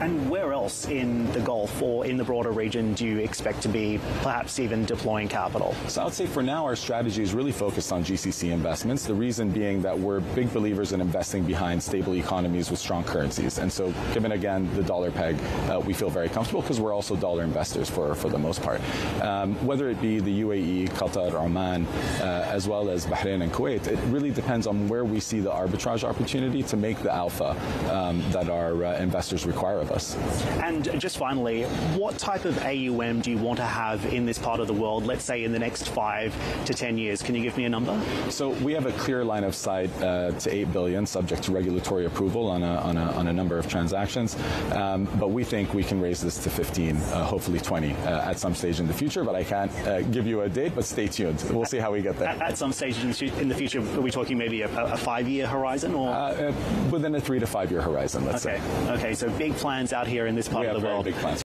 And where else in the Gulf or in the broader region do you expect to be perhaps even deploying capital? So I would say for now, our strategy is really focused on GCC investments. The reason being that we're big believers in investing behind stable economies with strong currencies. And so, given again the dollar peg, uh, we feel very comfortable because we're also dollar investors for, for the most part. Um, whether it be the UAE, Qatar, Oman, uh, as well as Bahrain and Kuwait, it really depends on where we see the arbitrage opportunity to make the alpha um, that our uh, investors require of us. And just finally, what type of AUM do you want to have in this part of the world, let's say in the next five to 10 years? Can you give me a number? So we have a clear line of sight uh, to 8 billion, subject to regulatory approval on a, on a, on a number of transactions. Um, but we think we can raise this to 15, uh, hopefully 20 uh, at some stage in the future. But I can't uh, give you a date, but stay tuned. We'll see how we get there. At, at some stage in the future, are we talking maybe a, a five-year horizon or? Uh, within a three to five-year horizon, let's okay. say. Okay, so big out here in this part we of the world. Very big plans.